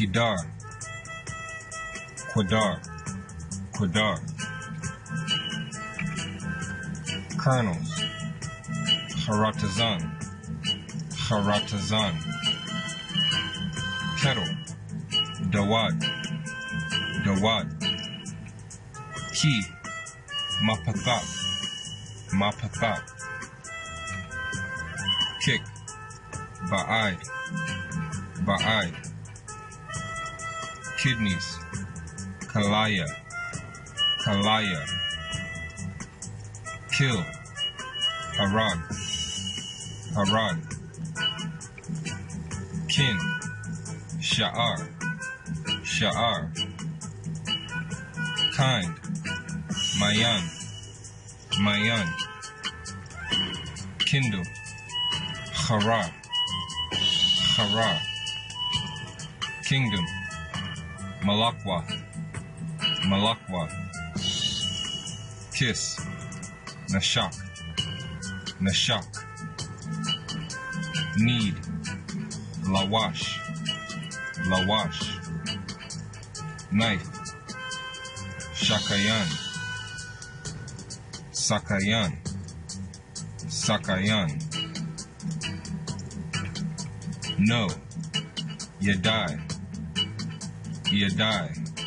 Kedar, Qadar, Qadar. Kernels, Chaaratazan, Chaaratazan. Kettle, Dawad, Dawad. Key, Mapathach, Mapathach. Kick, Ba'ai, Ba'ai. Kidneys, Kalayah, Kalayah. Kill, Harad, Harad. Kin, Sha'ar, Sha'ar. Kind, Mayan, Mayan. Kindle, Chaarah, Chaarah. Kingdom, Malakwa, Malakwa. Kiss, Nashaq, Nashaq. Knead, Lawash, Lawash. Knife, Shakayan, Sakayan, Sakayan. Know, you die, he had died.